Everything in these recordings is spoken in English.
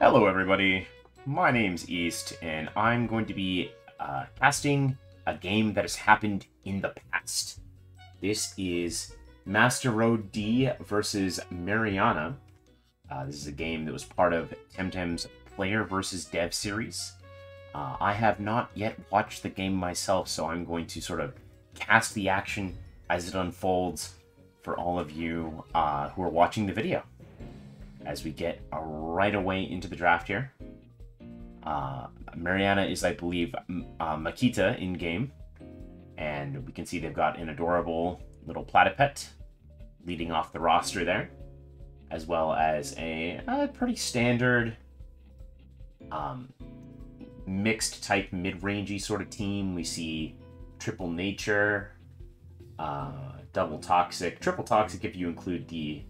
Hello, everybody. My name's East, and I'm going to be uh, casting a game that has happened in the past. This is Master Road D versus Mariana. Uh, this is a game that was part of Temtem's Player versus Dev series. Uh, I have not yet watched the game myself, so I'm going to sort of cast the action as it unfolds for all of you uh, who are watching the video as we get uh, right away into the draft here. Uh, Mariana is, I believe, uh, Makita in game, and we can see they've got an adorable little platypet leading off the roster there, as well as a, a pretty standard um, mixed type mid-rangey sort of team. We see triple nature, uh, double toxic, triple toxic if you include the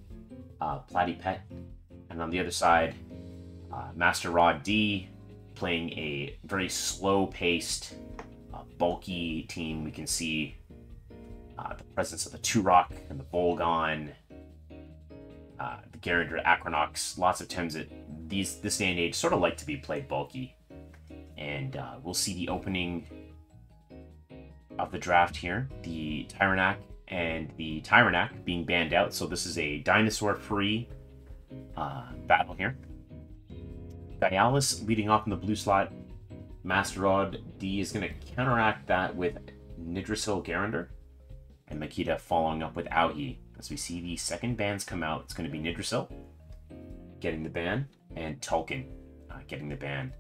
uh, platypet and on the other side, uh, Master Rod D playing a very slow-paced, uh, bulky team. We can see uh, the presence of the Turoc and the Volgon, uh, the Gharunder Akranox. Lots of times that these this day and age sort of like to be played bulky. And uh, we'll see the opening of the draft here. The Tyranak and the Tyranak being banned out. So this is a dinosaur-free uh, battle here. Gyalis leading off in the blue slot. Master Rod D is going to counteract that with Nidrasil Gharunder. And Makita following up with Aohi. As we see the second bans come out, it's going to be Nidrasil getting the ban and Tulcan uh, getting the ban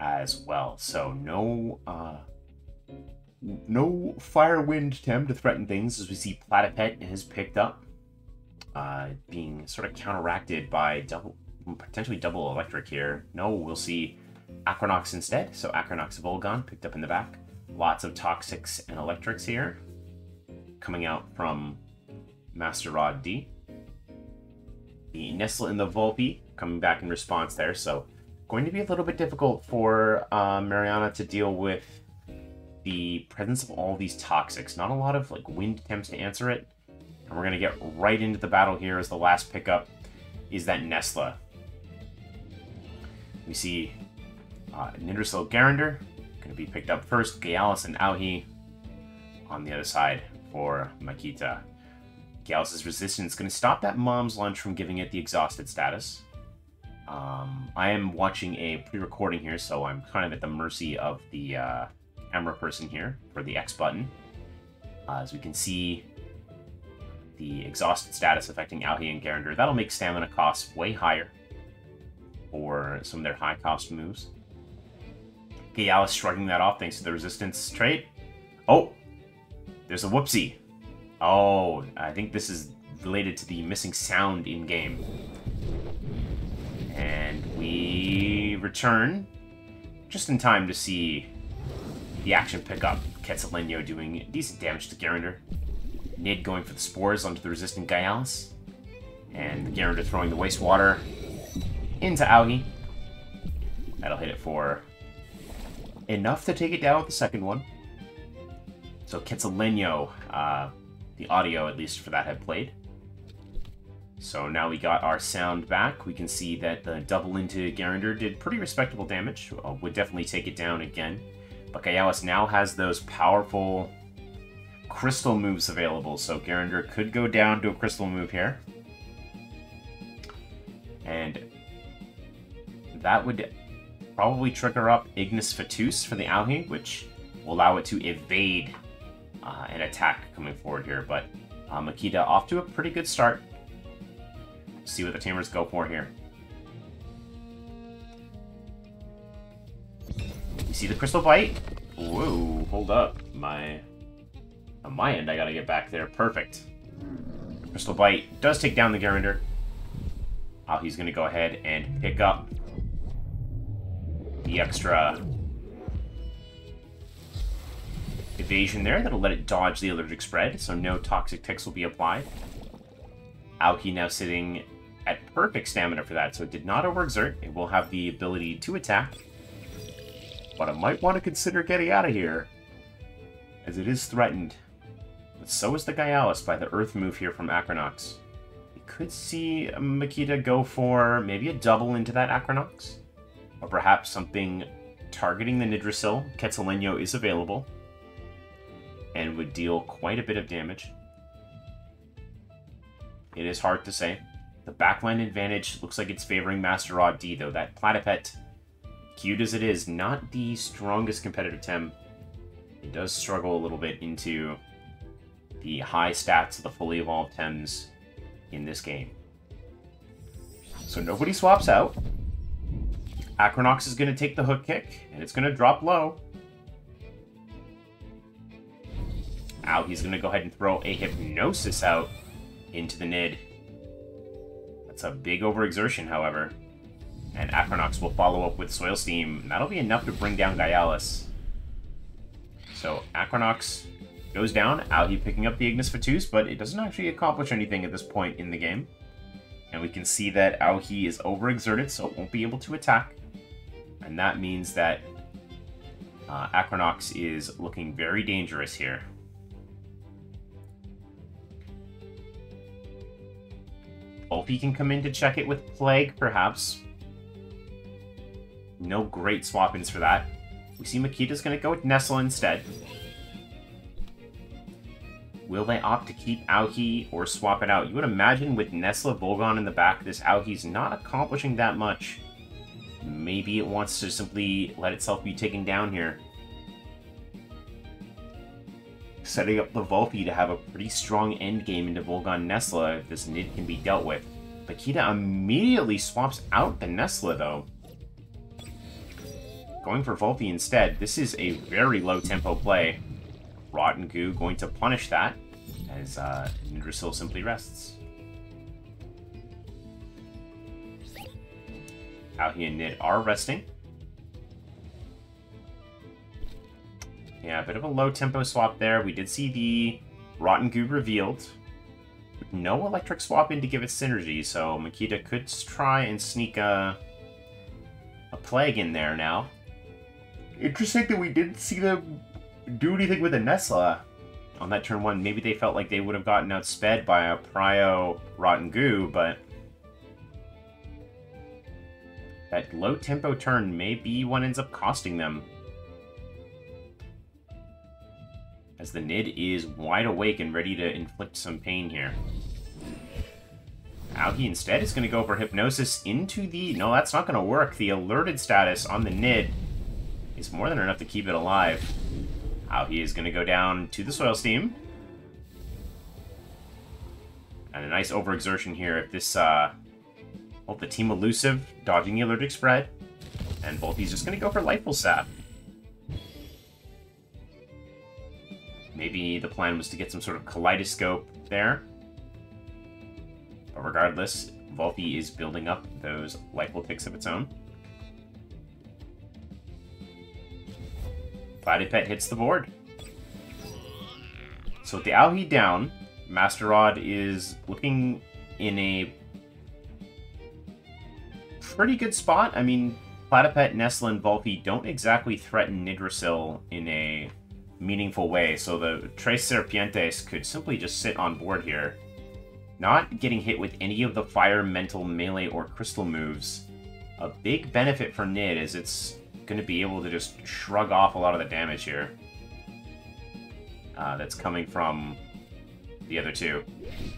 as well. So no uh, no Fire Wind Tem to threaten things as we see Platypet has picked up uh, being sort of counteracted by double, potentially double electric here. No, we'll see Akranox instead. So Akranox Volgon picked up in the back. Lots of Toxics and Electrics here. Coming out from Master Rod D. The Nessla and the Vulffy coming back in response there. So going to be a little bit difficult for uh, Mariana to deal with the presence of all these Toxics. Not a lot of like wind attempts to answer it. And we're going to get right into the battle here as the last pickup is that Nessla. We see uh, Gharunder going to be picked up first. Gyalis and Aohi on the other side for Makita. Gyalis' resistance going to stop that mom's lunch from giving it the exhausted status. Um, I am watching a pre-recording here, so I'm kind of at the mercy of the uh, camera person here for the X button. Uh, as we can see, the exhausted status affecting Aohi and Gharunder. That'll make stamina costs way higher for some of their high cost moves. Gyalis shrugging that off thanks to the resistance trait. Oh, there's a whoopsie. Oh, I think this is related to the missing sound in game. And we return just in time to see the action pick up. Quetzaleno doing decent damage to Gharunder. Nid going for the spores onto the resistant Gyalis. And the Gharunder throwing the wastewater into Aohi. That'll hit it for enough to take it down with the second one. So Quetzaleno, uh, the audio at least for that had played. So now we got our sound back. We can see that the double into Gharunder did pretty respectable damage. Uh, would definitely take it down again. But Gyalis now has those powerful crystal moves available, so Gharunder could go down to a crystal move here. And that would probably trigger up Ignis Fatuus for the Aohi, which will allow it to evade uh, an attack coming forward here. But uh, Makita off to a pretty good start. See what the Tamers go for here. You see the Crystal Bite? Whoa, hold up. My on my end, I gotta get back there. Perfect. Crystal Bite does take down the Gharunder. Oh, he's gonna go ahead and pick up the extra evasion there. That'll let it dodge the allergic spread, so no toxic ticks will be applied. Aohi now sitting at perfect stamina for that, so it did not overexert. It will have the ability to attack. But I might want to consider getting out of here, as it is threatened. But so is the Gyalis by the Earth move here from Akranox. The could see Makita go for maybe a double into that Akranox. Or perhaps something targeting the Nidrasil. Quetzaleno is available. And would deal quite a bit of damage. It is hard to say. The backline advantage looks like it's favoring Master Rod D, though. That Platypet, cute as it is, not the strongest competitive Tem. It does struggle a little bit into the high stats of the fully evolved Tems in this game. So nobody swaps out. Akranox is going to take the hook kick, and it's going to drop low. Now he's going to go ahead and throw a Hypnosis out into the Nid. That's a big overexertion, however. And Akranox will follow up with Soil Steam. That'll be enough to bring down Gyalis. So Akranox goes down. Aohi picking up the Ignis Fatuus, but it doesn't actually accomplish anything at this point in the game. And we can see that Aohi is overexerted, so it won't be able to attack. And that means that uh, Akranox is looking very dangerous here. Vulffy can come in to check it with Plague, perhaps. No great swap-ins for that. We see Makita's going to go with Nessla instead. Will they opt to keep Aohi or swap it out? You would imagine with Nessla Volgon in the back, this Aohi's not accomplishing that much. Maybe it wants to simply let itself be taken down here. Setting up the Vulffy to have a pretty strong endgame into Volgon Nessla if this Nid can be dealt with. Makita immediately swaps out the Nessla, though. Going for Vulffy instead. This is a very low-tempo play. Rotten Goo going to punish that as uh, Nidrasil simply rests. Out and Nid are resting. Yeah, a bit of a low tempo swap there. We did see the Rotten Goo revealed. No electric swap in to give it synergy, so Makita could try and sneak a, a Plague in there now. Interesting that we didn't see them do anything with a Nessla on that turn one. Maybe they felt like they would have gotten outsped by a Prio Rotten Goo, but that low tempo turn may be what ends up costing them. As the Nid is wide awake and ready to inflict some pain here. Aohi instead is going to go for Hypnosis into the... No, that's not going to work. The alerted status on the Nid is more than enough to keep it alive. How he is going to go down to the Soil Steam. And a nice overexertion here if this, uh... Well, the Team Elusive dodging the allergic spread. And Vulffy's just going to go for Lightful Sap. Maybe the plan was to get some sort of kaleidoscope there. But regardless, Vulffy is building up those Lightful ticks of its own. Platypet hits the board. So with the Aohi down, Master Rod is looking in a pretty good spot. I mean, Platypet, Nessla, and don't exactly threaten Nidrasil in a meaningful way, so the Tres Serpientes could simply just sit on board here. Not getting hit with any of the fire, mental, melee, or crystal moves. A big benefit for Nid is it's going to be able to just shrug off a lot of the damage here. Uh, that's coming from the other two.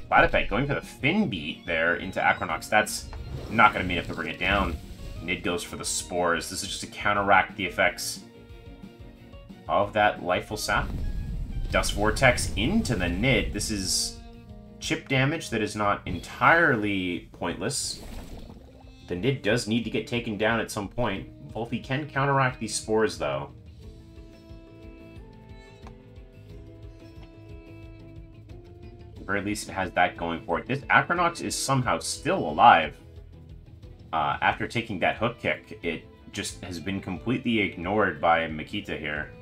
Platypet going for the fin beat there into Akranox. That's not going to be enough to bring it down. Nid goes for the spores. This is just to counteract the effects of that Lifeful Sap. Dust Vortex into the Nid. This is chip damage that is not entirely pointless. The Nid does need to get taken down at some point. Vulffy can counteract these spores, though. Or at least it has that going for it. This Akranox is somehow still alive. Uh, after taking that hook kick, it just has been completely ignored by Makita here.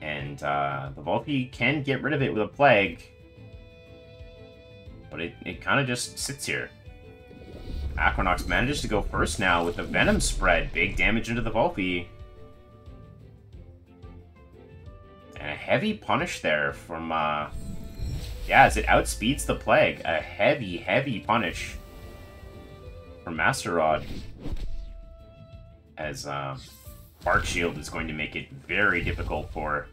And uh, the Vulffy can get rid of it with a Plague. But it, it kind of just sits here. Akranox manages to go first now with the Venom spread. Big damage into the Vulffy. And a heavy punish there from uh, Yeah, as it outspeeds the Plague. A heavy, heavy punish for Master Rod. As um, Bark Shield is going to make it very difficult for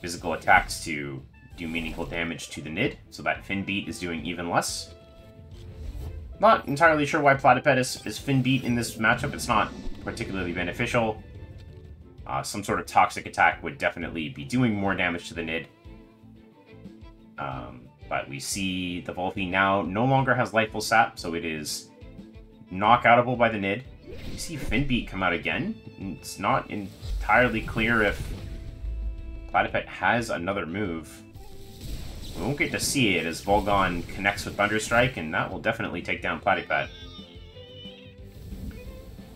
physical attacks to do meaningful damage to the Nid, so that Fin Beat is doing even less. Not entirely sure why Platypet is, is Fin Beat in this matchup. It's not particularly beneficial. Uh, some sort of toxic attack would definitely be doing more damage to the Nid. Um, but we see the Vulffy now no longer has Lifeful Sap, so it is knockoutable by the Nid. You see Finbeat come out again. It's not entirely clear if Platypet has another move. We won't get to see it as Volgon connects with Thunderstrike, and that will definitely take down Platypet.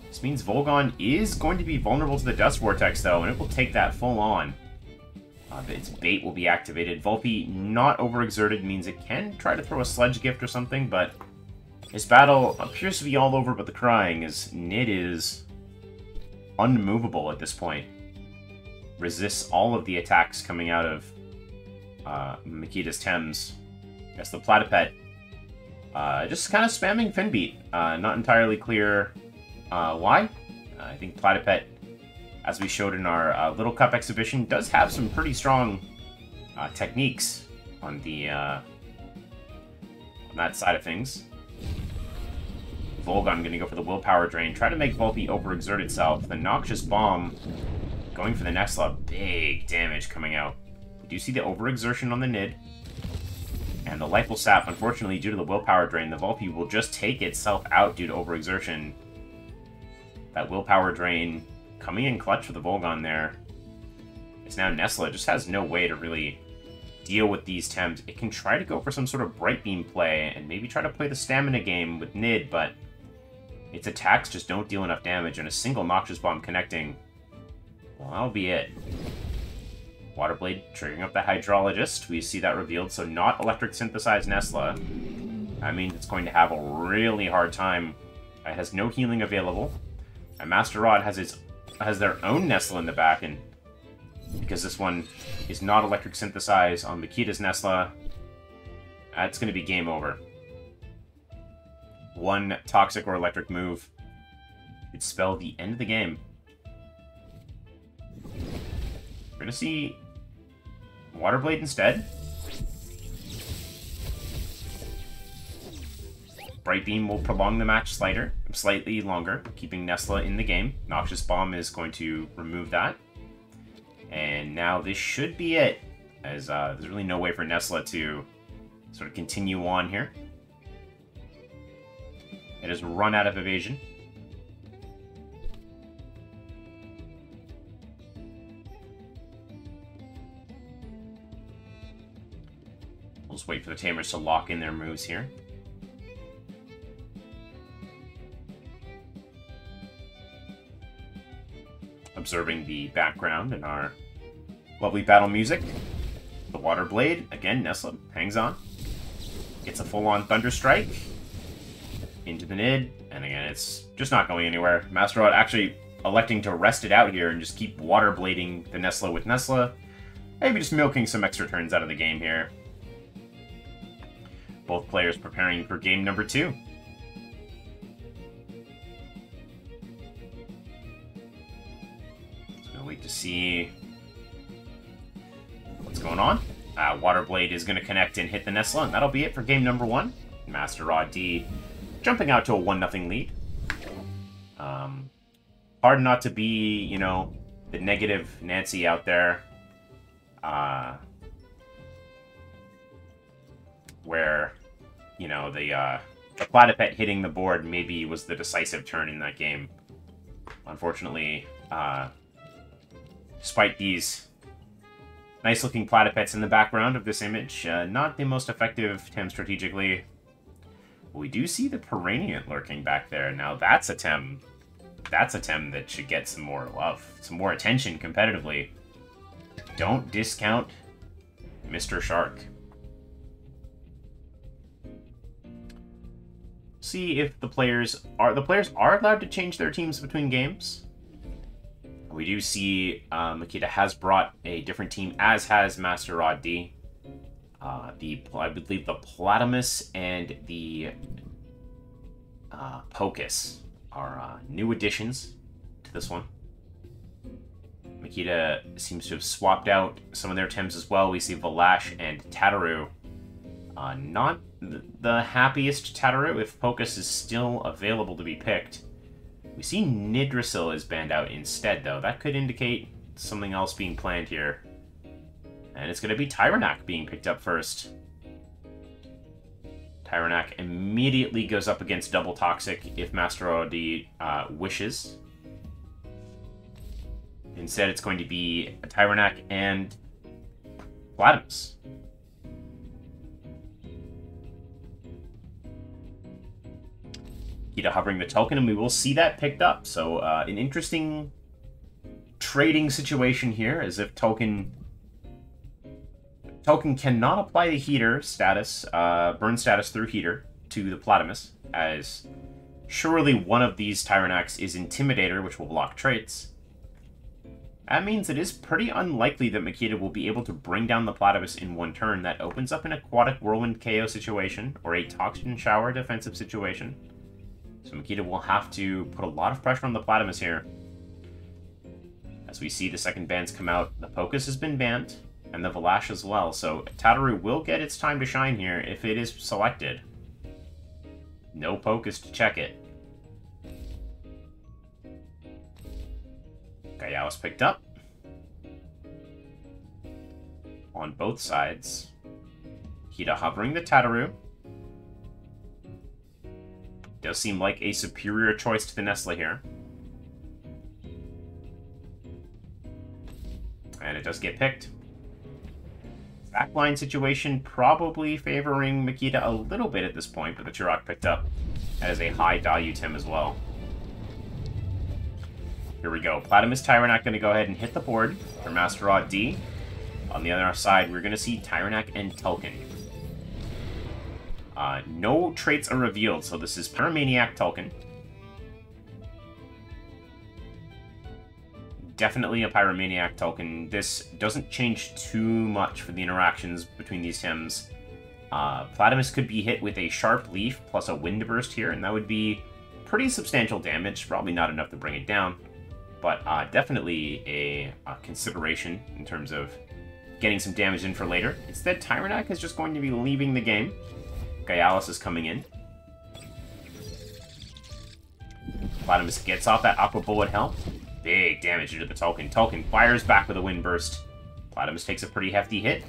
This means Volgon is going to be vulnerable to the Dust Vortex, though, and it will take that full on. Uh, its bait will be activated. Vulffy, not overexerted, means it can try to throw a Sledge Gift or something, but his battle appears to be all over but the crying, as Nid is unmovable at this point. Resists all of the attacks coming out of uh, Makita's Tems. Guess the Platypet uh, just kind of spamming Finbeat. Uh, not entirely clear uh, why. I think Platypet, as we showed in our uh, Little Cup exhibition, does have some pretty strong uh, techniques on the uh, on that side of things. Volgon going to go for the Willpower Drain, try to make Vulffy overexert itself. The Noxious Bomb going for the Nessla, big damage coming out. Do see the overexertion on the Nid. And the life will Sap, unfortunately, due to the Willpower Drain, the Vulffy will just take itself out due to overexertion. That Willpower Drain coming in clutch for the Volgon there. It's now Nessla just has no way to really deal with these Tems. It can try to go for some sort of Bright Beam play and maybe try to play the stamina game with Nid, but its attacks just don't deal enough damage, and a single Noxious Bomb connecting, well, that'll be it. Waterblade triggering up the Hydrologist. We see that revealed, so not Electric Synthesized Nessla. That means it's going to have a really hard time. It has no healing available. And Master Rod has its has their own Nessla in the back, and because this one is not electric synthesized on Makita's Nessla, that's going to be game over. One toxic or electric move could spell the end of the game. We're going to see Water Blade instead. Bright Beam will prolong the match slighter, slightly longer, keeping Nessla in the game. Noxious Bomb is going to remove that. And now this should be it, as uh, there's really no way for Nessla to sort of continue on here. It has run out of evasion. We'll just wait for the Tamers to lock in their moves here. Observing the background and our lovely battle music. The Water Blade, again, Nessla hangs on. Gets a full-on Thunder Strike into the Nid, and again, it's just not going anywhere. Master Rod actually electing to rest it out here and just keep water blading the Nessla with Nessla. Maybe just milking some extra turns out of the game here. Both players preparing for game number two. Just gonna wait to see what's going on. Uh, Water Blade is going to connect and hit the Nessla, and that'll be it for game number one. Master Rod D jumping out to a 1-0 lead. Um, hard not to be, you know, the negative Nancy out there. Uh, where, you know, the, uh, the Platypet hitting the board maybe was the decisive turn in that game. Unfortunately, uh, despite these nice-looking platypets in the background of this image, uh, not the most effective Tem strategically. We do see the Piraniant lurking back there. Now that's a Tem. That's a Tem that should get some more love, some more attention competitively. Don't discount Mr. Shark. See if the players are the players are allowed to change their teams between games. We do see uh, Makita has brought a different team, as has Master Rod D. Uh, the I believe the Platimous and the uh, Pocus are uh, new additions to this one. Makita seems to have swapped out some of their Tims as well. We see Valash and Tateru. Uh, not the happiest Tateru if Pocus is still available to be picked. We see Nidrasil is banned out instead, though. That could indicate something else being planned here. And it's going to be Tyranak being picked up first. Tyranak immediately goes up against Double Toxic if Master Odi uh, wishes. Instead, it's going to be Tyranak and Platimous. Kita hovering the token, and we will see that picked up. So, uh, an interesting trading situation here, as if token token cannot apply the heater status, uh, burn status through heater to the Platimous, as surely one of these Tyranaks is Intimidator, which will block traits. That means it is pretty unlikely that Makita will be able to bring down the Platypus in one turn. That opens up an Aquatic Whirlwind KO situation, or a Toxin Shower defensive situation. So Makita will have to put a lot of pressure on the Platypus here. As we see the second bans come out, the Pocus has been banned, and the Valash as well, so Tateru will get its time to shine here if it is selected. No Pocus to check it. Gyalis picked up. On both sides. Hida hovering the Tateru. Does seem like a superior choice to the Nessla here. And it does get picked. Backline situation probably favoring Makita a little bit at this point, but the Turoc picked up. Is a high value Tim as well. Here we go. Platimous Tyranak going to go ahead and hit the board for Master Rod D. On the other side, we're going to see Tyranak and Tulcan. Uh, no traits are revealed, so this is Pyromaniac Tulcan. Definitely a Pyromaniac Tulcan. This doesn't change too much for the interactions between these Tims. Uh, Platimous could be hit with a Sharp Leaf plus a Wind Burst here, and that would be pretty substantial damage. Probably not enough to bring it down but uh, definitely a, a, consideration in terms of getting some damage in for later. Instead, Tyranak is just going to be leaving the game. Gyalis is coming in. Platimous gets off that Aqua Bullet Helm. Big damage into the Tulcan. Tulcan fires back with a Wind Burst. Platimous takes a pretty hefty hit.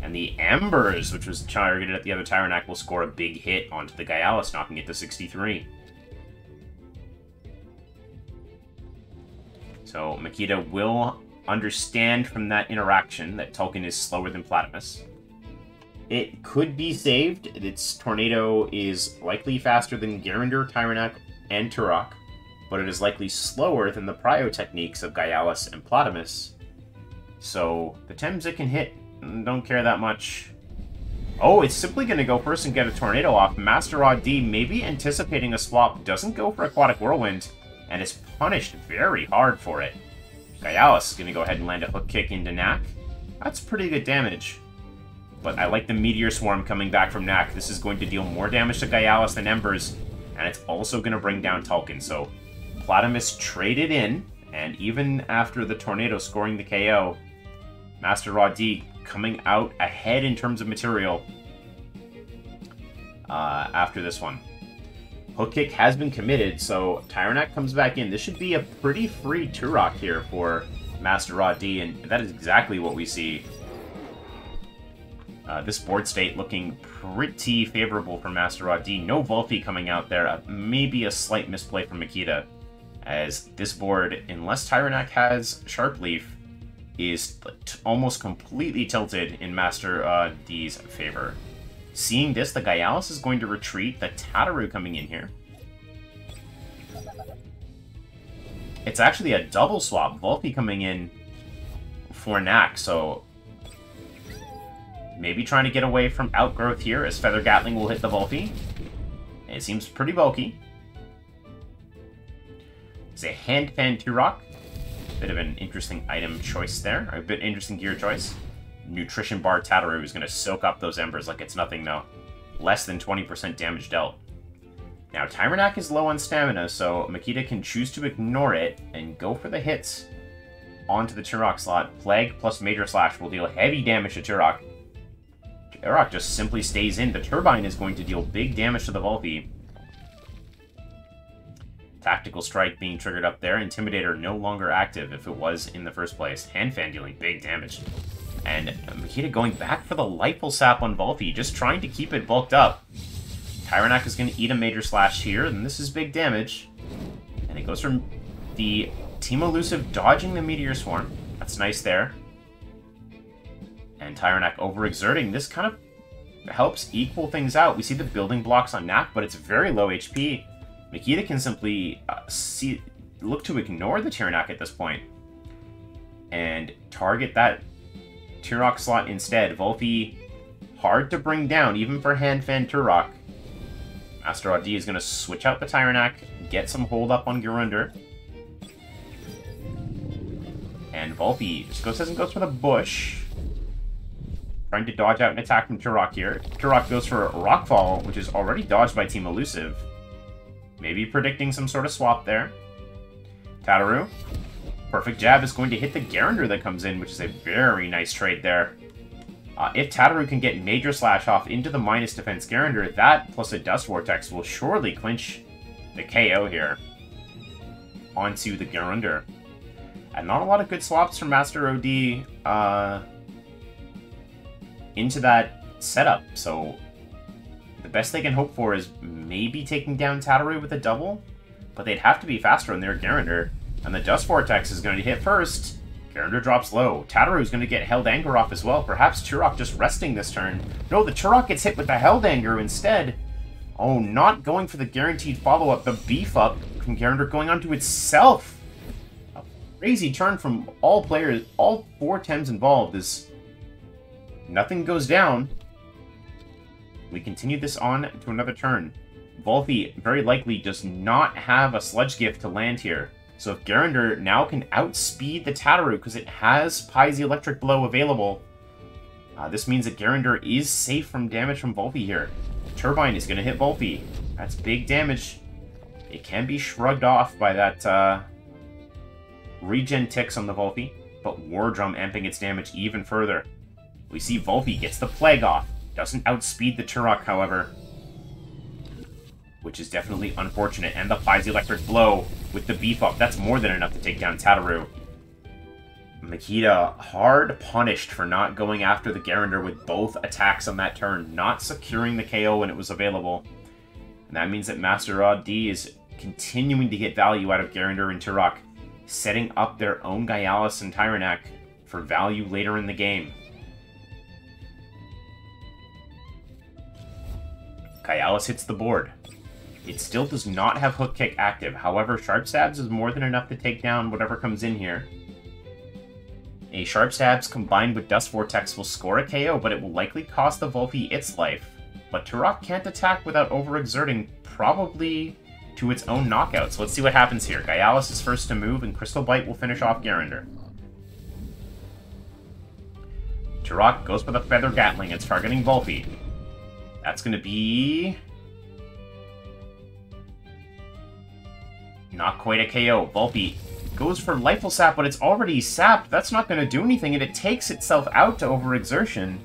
And the Embers, which was targeted at the other Tyranak, will score a big hit onto the Gyalis, knocking it to 63. So Makita will understand from that interaction that Tulcan is slower than Platimous. It could be saved. Its tornado is likely faster than Gharunder, Tyranak, and Turoc, but it is likely slower than the Prio techniques of Gyalis and Platimous. So the Tims it can hit mm, don't care that much. Oh, it's simply going to go first and get a Tornado off. Master Rod D, maybe anticipating a swap, doesn't go for Aquatic Whirlwind and is punished very hard for it. Gyalis is going to go ahead and land a hook kick into Knack. That's pretty good damage. But I like the Meteor Swarm coming back from Knack. This is going to deal more damage to Gyalis than Embers, and it's also going to bring down Tulcan. So Platimous traded in, and even after the Tornado scoring the KO, Master Rod D coming out ahead in terms of material uh, after this one. Hook kick has been committed, so Tyranak comes back in. This should be a pretty free Turoc here for Master Rod D, and that is exactly what we see. Uh, this board state looking pretty favorable for Master Rod D. No Vulffy coming out there. Uh, maybe a slight misplay from Makita, as this board, unless Tyranak has Sharp Leaf, is almost completely tilted in Master uh, D's favor. Seeing this, the Gyalis is going to retreat. The Tateru coming in here. It's actually a double swap. Vulffy coming in for Knack, so... Maybe trying to get away from Outgrowth here, as Feather Gatling will hit the Vulffy. It seems pretty bulky. It's a Hand Fan Turoc. Bit of an interesting item choice there, a bit interesting gear choice. nutrition bar Tateru is going to soak up those embers like it's nothing, though. Less than 20% damage dealt. Now, Tyranak is low on stamina, so Makita can choose to ignore it and go for the hits onto the Turoc slot. Plague plus Major Slash will deal heavy damage to Turoc. Turoc just simply stays in. The Turbine is going to deal big damage to the Vulffy. Tactical Strike being triggered up there. Intimidator no longer active if it was in the first place. Hand Fan dealing big damage. And Makita going back for the Lightful Sap on Vulffy, just trying to keep it bulked up. Tyranak is going to eat a Major Slash here, and this is big damage. And it goes from the Team Elusive dodging the Meteor Swarm. That's nice there. And overexerting. This kind of helps equal things out. We see the building blocks on Knack, but it's very low HP. Makita can simply uh, see, look to ignore the Tyranak at this point and target that Turoc slot instead. Vulffy, hard to bring down, even for Hand Fan Turoc. Master Rod is going to switch out the Tyranak, get some hold up on Gharunder. And Vulffy just goes and goes for the bush. Trying to dodge out an attack from Turoc here. Turoc goes for Rockfall, which is already dodged by Team Elusive. Maybe predicting some sort of swap there. Tateru. Perfect jab is going to hit the Gharunder that comes in, which is a very nice trade there. Uh, if Tateru can get Major Slash off into the minus defense Gharunder, that plus a Dust Vortex will surely clinch the KO here onto the Gharunder. And not a lot of good swaps from Master OD uh, into that setup, so the best they can hope for is maybe taking down Tateru with a double, but they'd have to be faster on their Gharunder, and the Dust Vortex is going to hit first. Gharunder drops low. Tateru is going to get Held Anger off as well. Perhaps Turoc just resting this turn. No, the Turoc gets hit with the Held Anger instead. Oh, not going for the guaranteed follow-up. The beef up from Gharunder going onto itself. A crazy turn from all players. All four Tems involved is... Nothing goes down. We continue this on to another turn. Vulffy very likely does not have a Sludge Gift to land here. So if Gharunder now can outspeed the Tateru because it has Pai's Electric Blow available, uh, this means that Gharunder is safe from damage from Vulffy here. Turbine is going to hit Vulffy. That's big damage. It can be shrugged off by that uh, regen ticks on the Vulffy, but War Drum amping its damage even further. We see Vulffy gets the Plague off. Doesn't outspeed the Turoc, however. Which is definitely unfortunate. And the Pai's Electric Blow with the beef up. That's more than enough to take down Tateru. Makita hard punished for not going after the Gharunder with both attacks on that turn, not securing the KO when it was available. And that means that Master Rod D is continuing to get value out of Gharunder and Turoc, setting up their own Gyalis and Tyranak for value later in the game. Gyalis hits the board. It still does not have Hook Kick active, however, Sharp Stabs is more than enough to take down whatever comes in here. A Sharp Stabs combined with Dust Vortex will score a KO, but it will likely cost the Vulffy its life. But Turoc can't attack without overexerting, probably to its own knockout. So let's see what happens here. Gyalis is first to move, and Crystal Bite will finish off Gharunder. Turoc goes for the Feather Gatling. It's targeting Vulffy. That's going to be... Not quite a KO. Vulffy goes for Lightful Sap, but it's already sapped. That's not going to do anything, and it takes itself out to overexertion.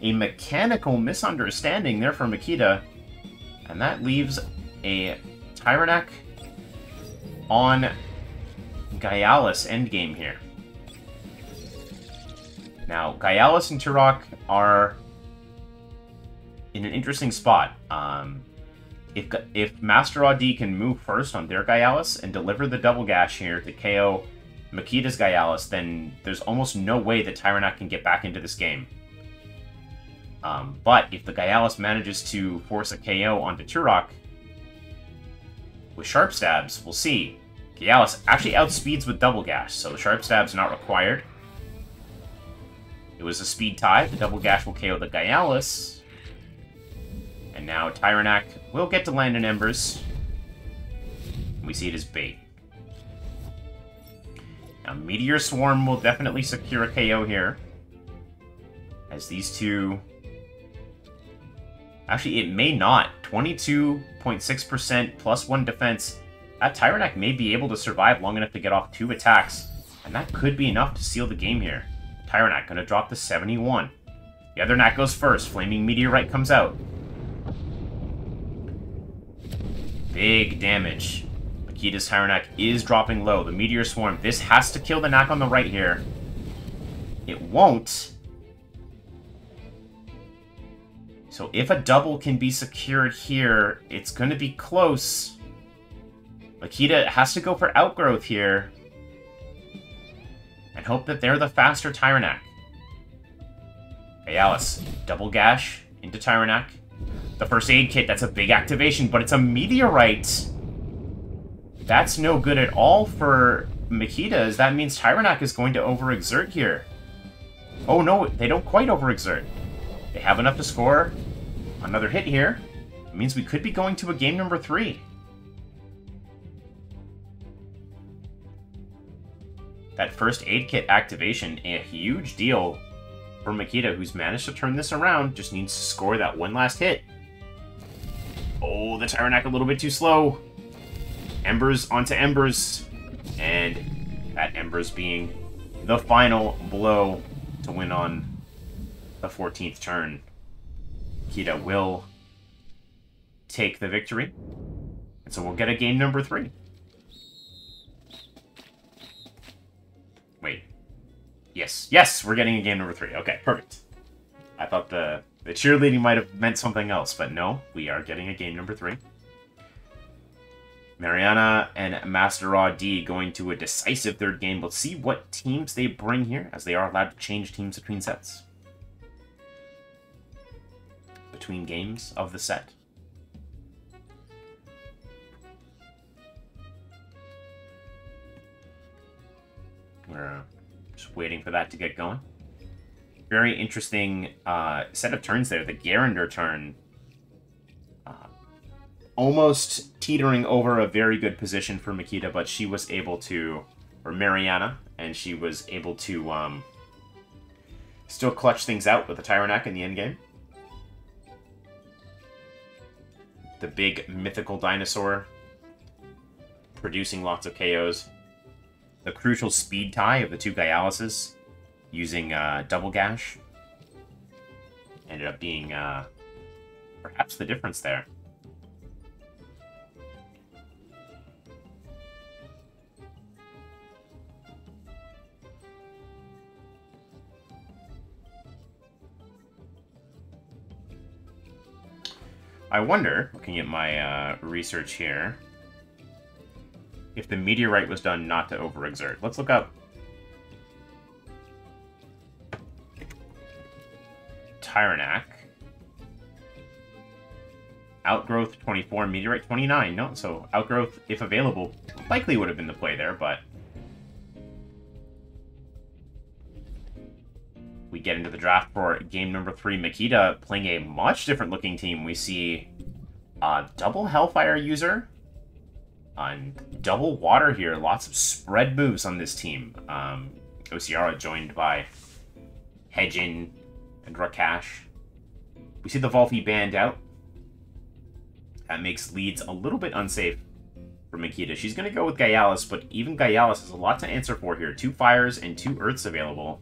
A mechanical misunderstanding there for Makita. And that leaves a Tyranak on Gyalis endgame here. Now, Gyalis and Turoc are in an interesting spot. Um, if if Master AD can move first on their Gyalis and deliver the double gash here to KO Makita's Gyalis, then there's almost no way that Tyranak can get back into this game. Um, but if the Gyalis manages to force a KO onto Turoc with Sharp Stabs, we'll see. Gyalis actually outspeeds with Double Gash, so the Sharp Stab's not required. It was a speed tie. The Double Gash will KO the Gyalis. And now Tyranak will get to land in Embers. We see it as bait. Now Meteor Swarm will definitely secure a KO here. As these two... Actually, it may not. 22.6% plus one defense. That Tyranak may be able to survive long enough to get off two attacks. And that could be enough to seal the game here. Tyranak gonna drop to 71. The other Knack goes first. Flaming Meteorite comes out. Big damage. Makita's Tyranak is dropping low. The Meteor Swarm. This has to kill the Knack on the right here. It won't. So if a double can be secured here, it's going to be close. Makita has to go for Outgrowth here. And hope that they're the faster Tyranak. Hey, Alice. Double Gash into Tyranak. The first aid kit, that's a big activation, but it's a Meteorite. That's no good at all for Makita, as that means Tyranak is going to overexert here. Oh no, they don't quite overexert. They have enough to score another hit here. It means we could be going to a game number three. That first aid kit activation, a huge deal for Makita, who's managed to turn this around, just needs to score that one last hit. Oh, the Tyranak a little bit too slow. Embers onto Embers. And that Embers being the final blow to win on the 14th turn. Kita will take the victory. And so we'll get a game number three. Wait. Yes, yes, we're getting a game number three. Okay, perfect. I thought the, the cheerleading might have meant something else, but no, we are getting a game number three. Mariana and Master Raw D going to a decisive third game. Let's see what teams they bring here, as they are allowed to change teams between sets. Between games of the set. We're just waiting for that to get going. Very interesting uh, set of turns there. The Gharunder turn almost teetering over a very good position for Makita, but she was able to, or Mariana, and she was able to um, still clutch things out with the Tyranak in the endgame. The big mythical dinosaur producing lots of KOs. The crucial speed tie of the two Gyallases using uh, double gash ended up being uh, perhaps the difference there. I wonder, looking at my uh, research here, if the meteorite was done not to overexert. Let's look up Tyranak. Outgrowth 24, Meteorite 29. No, so Outgrowth, if available, likely would have been the play there, but... We get into the draft for game number three. Makita playing a much different looking team. We see a double Hellfire user on double water here. Lots of spread moves on this team. Um, Oceara joined by Hejin and Rakash. We see the Vulffy banned out. That makes leads a little bit unsafe for Makita. She's going to go with Gyalis, but even Gyalis has a lot to answer for here. Two fires and two earths available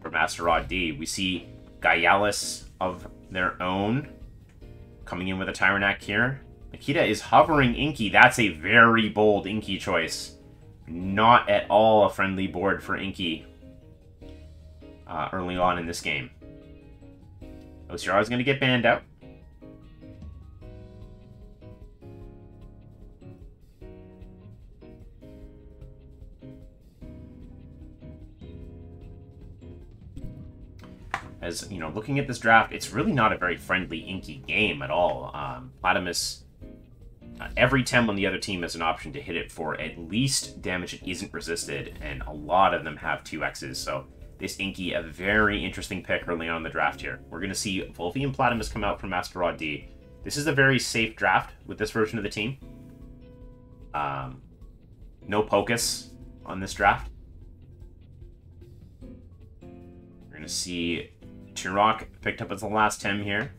for Master Rod D. We see Gyalis of their own coming in with a Tyranak here. Makita is hovering Innki. That's a very bold Innki choice. Not at all a friendly board for Innki uh, early on in this game. Going to get banned out. As, you know, looking at this draft, it's really not a very friendly, inky game at all. Um, Platimous, uh, every Tem on the other team has an option to hit it for at least damage it isn't resisted, and a lot of them have 2x's, so this Innki a very interesting pick early on in the draft here. We're going to see Vulffy and Platimous come out from Master Rod D. This is a very safe draft with this version of the team. Um, no Pocus on this draft. We're going to see Turoc picked up as the last Tem here.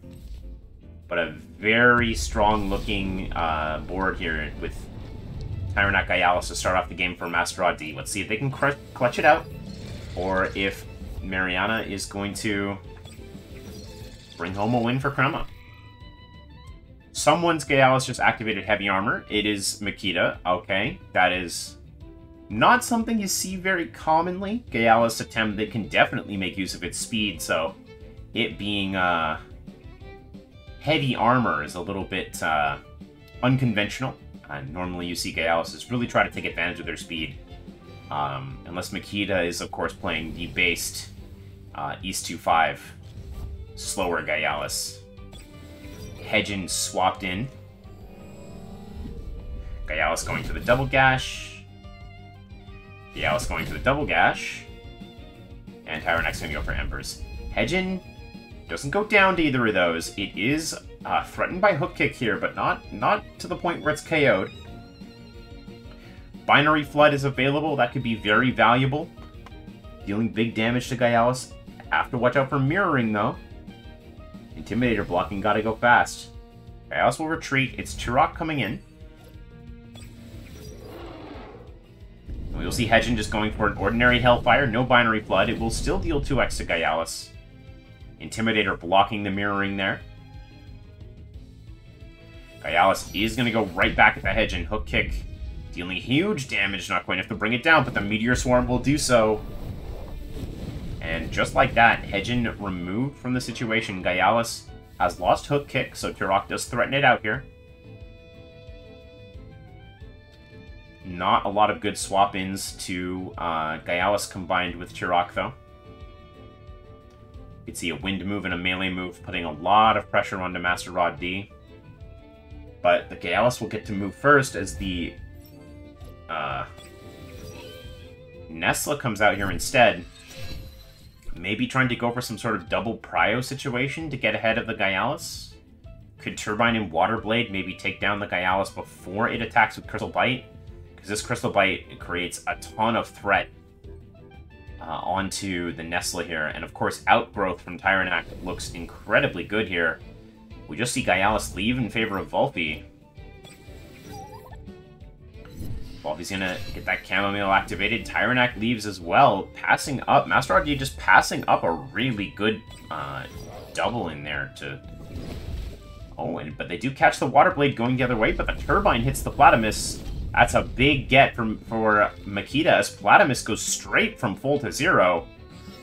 But a very strong-looking uh, board here with Tyranak Gyalis to start off the game for Master Rod D. Let's see if they can clutch it out, or if Mariana is going to bring home a win for Crema. Someone's Gyalis just activated heavy armor. It is Makita. Okay, that is not something you see very commonly. Gyalis attempt that can definitely make use of its speed, so it being uh, heavy armor is a little bit uh, unconventional. Uh, normally you see Gyalis really try to take advantage of their speed. Um, unless Makita is, of course, playing the based uh, East 2-5 slower Gyalis. Hedgine swapped in. Gyalis going for the double gash. Gyalis going for the double gash. And Tyranaks going to go for Embers. Hedgine doesn't go down to either of those. It is uh, threatened by hook kick here, but not not to the point where it's KO'd. Binary Flood is available. That could be very valuable. Dealing big damage to Gyalis. Have to watch out for mirroring, though. Intimidator blocking, gotta go fast. Gyalis will retreat. It's Turoc coming in. We'll see Hedgine just going for an ordinary Hellfire, no Binary Flood. It will still deal 2x to Gyalis. Intimidator blocking the mirroring there. Gyalis is going to go right back at the hedge and hook kick, dealing huge damage, not quite enough to bring it down, but the Meteor Swarm will do so. And just like that, Hedgine removed from the situation. Gyalis has lost hook kick, so Turoc does threaten it out here. Not a lot of good swap-ins to uh, Gyalis combined with Turoc, though. You can see a wind move and a melee move, putting a lot of pressure onto MasterOdd. But the Gyalis will get to move first as the uh, comes out here instead. Maybe trying to go for some sort of double Prio situation to get ahead of the Gyalis. Could Turbine and Water Blade maybe take down the Gyalis before it attacks with Crystal Bite? Because this Crystal Bite creates a ton of threat uh, onto the Nessla here. And of course, Outgrowth from Tyranak looks incredibly good here. We just see Gyalis leave in favor of Vulffy. Vulffy's gonna get that Chamomile activated. Tyranak leaves as well, passing up. MasterOdd just passing up a really good uh, double in there to... Oh, and but they do catch the Water Blade going the other way, but the Turbine hits the Platimous that's a big get from for Makita as Platimous goes straight from full to zero.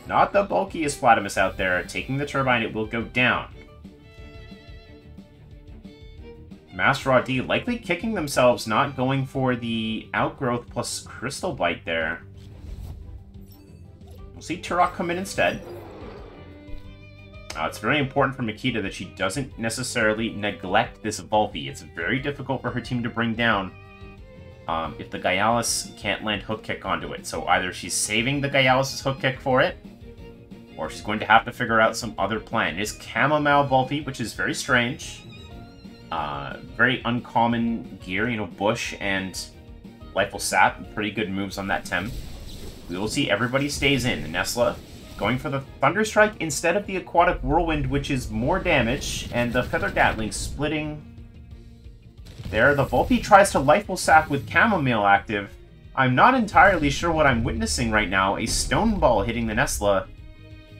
Not the bulkiest Platimous out there. Taking the turbine, it will go down. MasterOdd likely kicking themselves, not going for the Outgrowth plus Crystal Bite there. We'll see Turoc come in instead. Uh, it's very important for Makita that she doesn't necessarily neglect this Vulffy. It's very difficult for her team to bring down um, if the Gyalis can't land hook kick onto it. So either she's saving the Gyalis' hook kick for it, or she's going to have to figure out some other plan. It is Chamomile Vulffy, which is very strange. Uh, very uncommon gear, you know, Bush and Lifeful Sap, pretty good moves on that Tem. We will see everybody stays in. Nessla going for the Thunder Strike instead of the Aquatic Whirlwind, which is more damage, and the Feather Gatling splitting there, the Vulffy tries to Lifeful Sap with Chamomile active. I'm not entirely sure what I'm witnessing right now. A Stone Ball hitting the Nessla,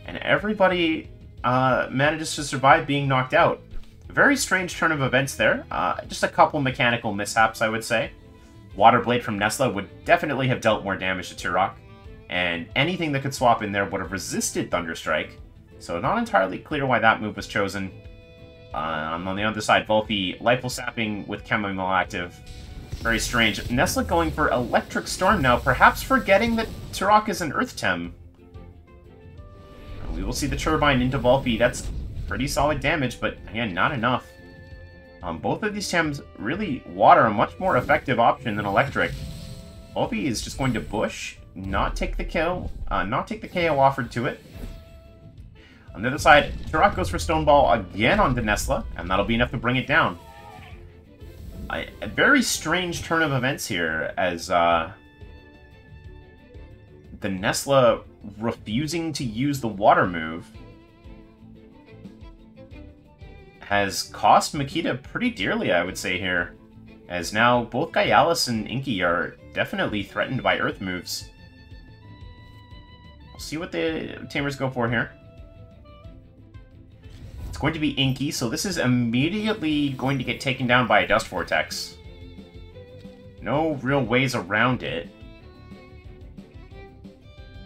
and everybody uh, manages to survive being knocked out. Very strange turn of events there. Uh, just a couple mechanical mishaps, I would say. Water Blade from Nessla would definitely have dealt more damage to Turoc, and anything that could swap in there would have resisted Thunderstrike. So not entirely clear why that move was chosen. Um, on the other side, Vulffy, Lifeful Sapping with Chamomile active. Very strange. Nessla going for Electric Storm now, perhaps forgetting that Turoc is an Earth Tem. We will see the Turbine into Vulffy. That's pretty solid damage, but again, not enough. Um, both of these Tems really water a much more effective option than Electric. Vulffy is just going to Bush, not take the kill, uh, not take the KO offered to it. On the other side, Turoc goes for Stone Ball again on the Nessla, and that'll be enough to bring it down. A, a very strange turn of events here, as uh, the Nessla refusing to use the water move, has cost Makita pretty dearly, I would say here. As now, both Gyalis and Innki are definitely threatened by Earth moves. We'll see what the Tamers go for here. It's going to be Innki, so this is immediately going to get taken down by a Dust Vortex. No real ways around it.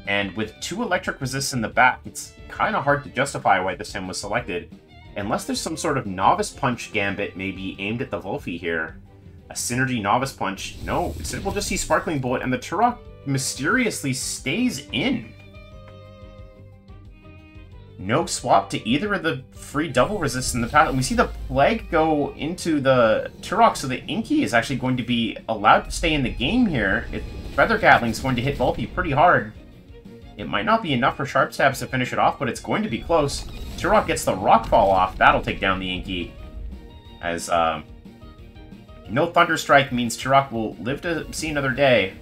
And with two electric resists in the back, it's kind of hard to justify why this sim was selected. Unless there's some sort of Novice Punch gambit maybe aimed at the Vulffy here. A Synergy Novice Punch. No, instead we'll just see Sparkling Bullet, and the Turoc mysteriously stays in. No swap to either of the free double resists in the path. And we see the Plague go into the Turoc, so the Innki is actually going to be allowed to stay in the game here. It, Feather Gatling's going to hit Vulffy pretty hard. It might not be enough for Sharp Stabs to finish it off, but it's going to be close. Turoc gets the Rock Fall off. That'll take down the Innki. As, um, no Thunder Strike means Turoc will live to see another day.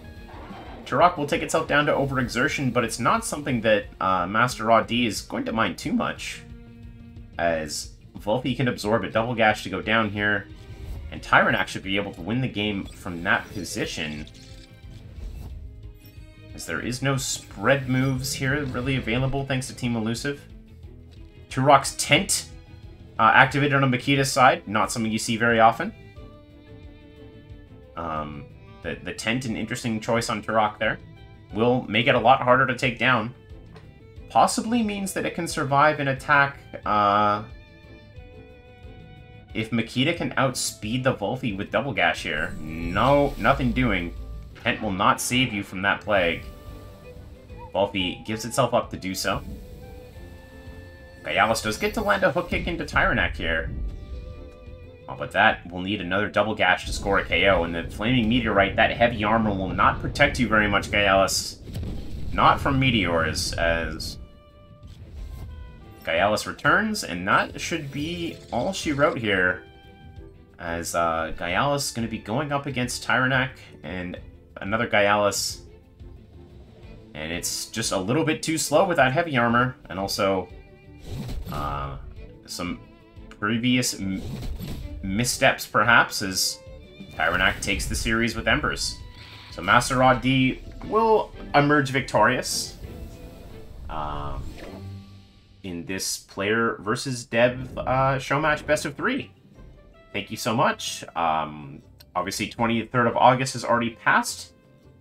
Turoc will take itself down to overexertion, but it's not something that uh, MasterOdd is going to mind too much. As Vulffy can absorb a Double Gash to go down here, and Tyranaks should be able to win the game from that position. As there is no spread moves here really available thanks to Team Elusive. Turoc's Tent uh, activated on Makita's side, not something you see very often. Um, the, the tent, an interesting choice on Turoc there. Will make it a lot harder to take down. Possibly means that it can survive an attack, uh... If Makita can outspeed the Vulffy with Double Gash here, no, nothing doing. Tent will not save you from that Plague. Vulffy gives itself up to do so. Gyalis does get to land a hook kick into Tyranak here. Oh, but that will need another double gash to score a KO, and the Flaming Meteorite, that heavy armor will not protect you very much, Gyalis. Not from meteors, as Gyalis returns, and that should be all she wrote here. As uh, Gyalis is going to be going up against Tyranak and another Gyalis. And it's just a little bit too slow with that heavy armor, and also uh, some previous missteps, perhaps, as Tyranak takes the series with Embers. So MasterOdd will emerge victorious uh, in this player versus dev uh, show match best of three. Thank you so much. Um, obviously, 23rd of August has already passed.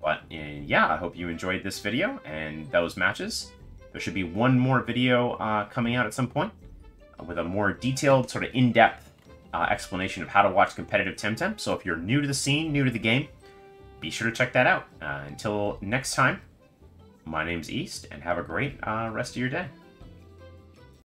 But uh, yeah, I hope you enjoyed this video and those matches. There should be one more video uh, coming out at some point with a more detailed, sort of in-depth uh, explanation of how to watch competitive Temtem. So if you're new to the scene, new to the game, be sure to check that out. Uh, until next time, my name's East, and have a great uh, rest of your day.